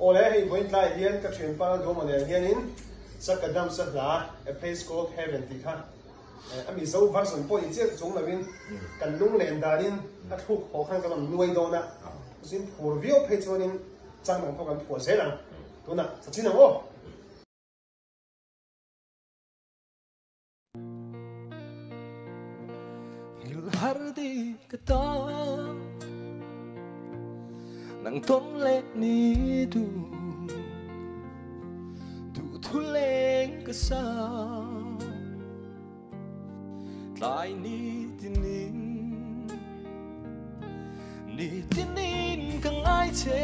ole hei point lai hian ka trin pa do mane hian in, sa ka dam sa la, a place called heaven, ti kha. Ami zo version po in che chung lawin kan lung len da darin a thuk ho khang man nuai do na. Sin phur vio pe phe chuanin chang nang phokan phur se lang. Tuna sachina o hardi kata nang ton le ni tu tu thu leng ka sa lai ni tinin ni tinin càng ai che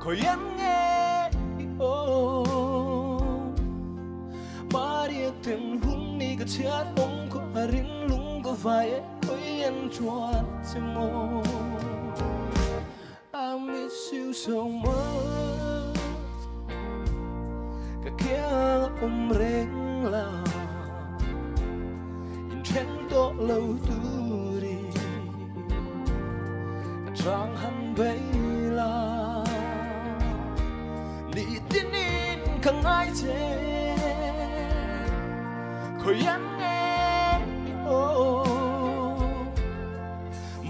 ko yên nghe o Maria tin hun ni ka chiat ong ko harin lung ko vai ko yan chuan se mo miss que so much ka kia um reng la in chen lâu trang han bay la. Ni tinin kang ai che ko yan nghe oh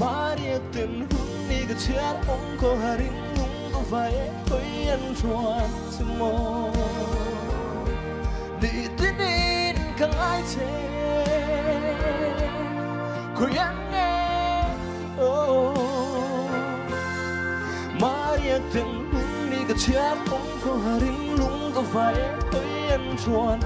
Maria tin hun ni ga chiat ong ko harin vậy ko yan chuan se mô đi tin in càng ai chê ko yan nghe oh. Từng tin đi, cả ga cũng có hà harin lung có vậy thôi yan chuan